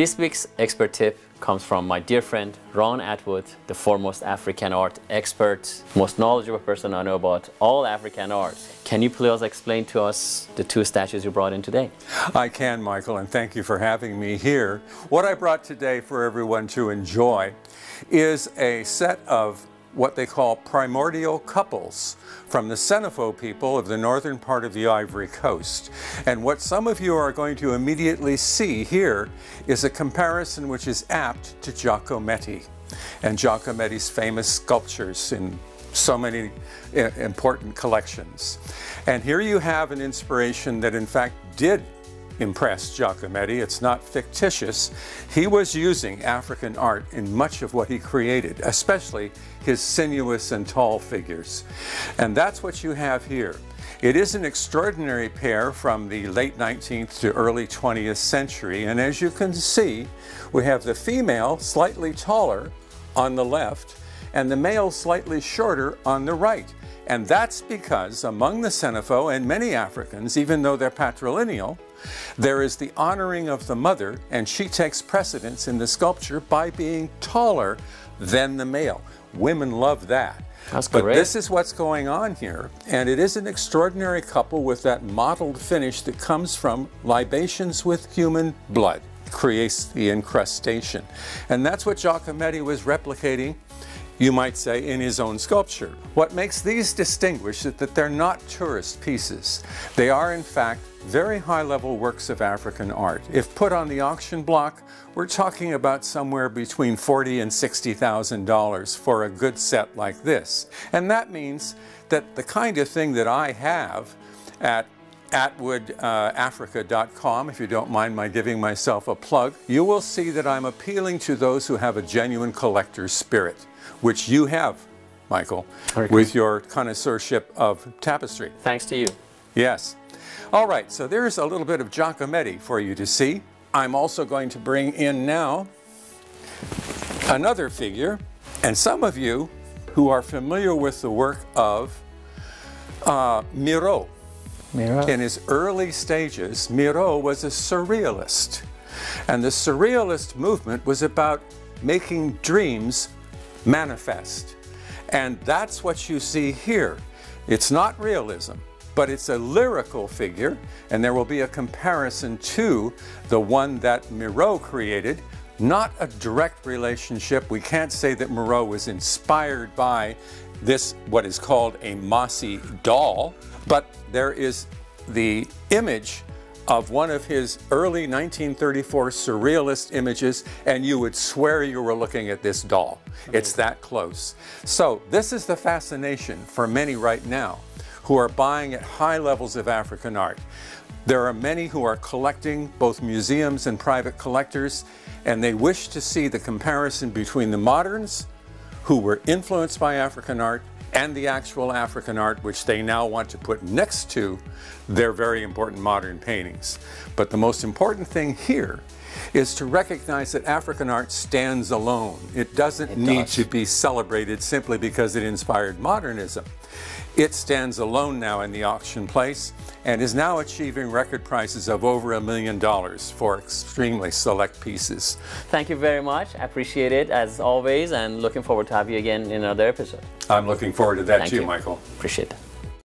This week's expert tip comes from my dear friend Ron Atwood, the foremost African art expert, most knowledgeable person I know about all African art. Can you please explain to us the two statues you brought in today? I can, Michael, and thank you for having me here. What I brought today for everyone to enjoy is a set of what they call primordial couples from the Senufo people of the northern part of the Ivory Coast. And what some of you are going to immediately see here is a comparison which is apt to Giacometti and Giacometti's famous sculptures in so many eh, important collections. And here you have an inspiration that in fact did impressed Giacometti. It's not fictitious. He was using African art in much of what he created, especially his sinuous and tall figures. And that's what you have here. It is an extraordinary pair from the late 19th to early 20th century. And as you can see, we have the female slightly taller on the left and the male slightly shorter on the right. And that's because among the Senufo and many Africans, even though they're patrilineal, there is the honoring of the mother, and she takes precedence in the sculpture by being taller than the male. Women love that. That's but great. this is what's going on here, and it is an extraordinary couple with that mottled finish that comes from libations with human blood creates the incrustation. And that's what Giacometti was replicating you might say, in his own sculpture. What makes these distinguished is that they're not tourist pieces. They are, in fact, very high-level works of African art. If put on the auction block, we're talking about somewhere between 40 and $60,000 for a good set like this. And that means that the kind of thing that I have at atwoodafrica.com, uh, if you don't mind my giving myself a plug, you will see that I'm appealing to those who have a genuine collector's spirit which you have, Michael, okay. with your connoisseurship of tapestry. Thanks to you. Yes. All right, so there's a little bit of Giacometti for you to see. I'm also going to bring in now another figure, and some of you who are familiar with the work of uh, Miro. Miro. In his early stages, Miro was a surrealist. And the surrealist movement was about making dreams manifest. And that's what you see here. It's not realism, but it's a lyrical figure, and there will be a comparison to the one that Miro created, not a direct relationship. We can't say that Miro was inspired by this, what is called a Mossi doll, but there is the image of one of his early 1934 surrealist images, and you would swear you were looking at this doll. It's that close. So this is the fascination for many right now who are buying at high levels of African art. There are many who are collecting, both museums and private collectors, and they wish to see the comparison between the moderns who were influenced by African art and the actual African art, which they now want to put next to their very important modern paintings. But the most important thing here is to recognize that African art stands alone. It doesn't it need does. to be celebrated simply because it inspired modernism. It stands alone now in the auction place and is now achieving record prices of over a million dollars for extremely select pieces. Thank you very much. I appreciate it as always and looking forward to have you again in another episode. I'm looking forward to that Thank too, you. Michael. Appreciate that.